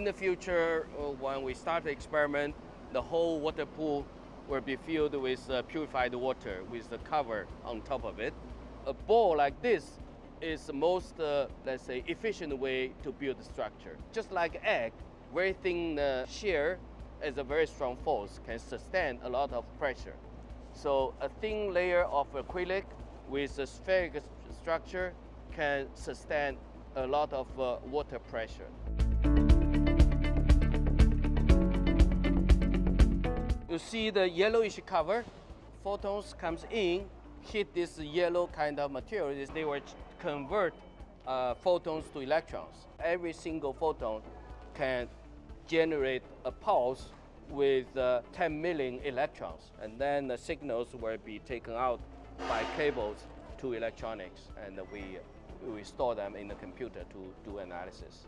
In the future, uh, when we start the experiment, the whole water pool will be filled with uh, purified water with the cover on top of it. A ball like this is the most, uh, let's say, efficient way to build the structure. Just like egg, very thin uh, shear is a very strong force, can sustain a lot of pressure. So a thin layer of acrylic with a spherical structure can sustain a lot of uh, water pressure. You see the yellowish cover, photons comes in, hit this yellow kind of material, they will convert uh, photons to electrons. Every single photon can generate a pulse with uh, 10 million electrons, and then the signals will be taken out by cables to electronics, and we, we store them in the computer to do analysis.